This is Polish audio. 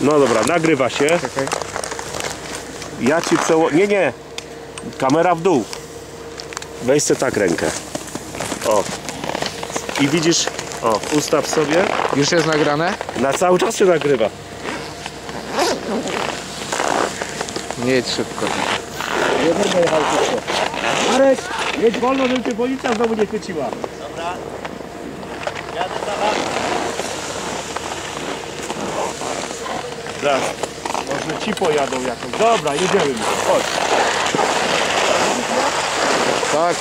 No dobra, nagrywa się. Czekaj. Ja ci przeło... Nie, nie. Kamera w dół. Weź sobie tak rękę. O. I widzisz, o, ustaw sobie. Już jest nagrane? Na cały czas się nagrywa. Nie jedź szybko. Nie będę jechał szybko. Marek, jedź wolno, żeby cię policja znowu nie chwyciła. Zaraz. Może ci pojadą jakoś. Dobra, jedziemy. Chodź. Tak.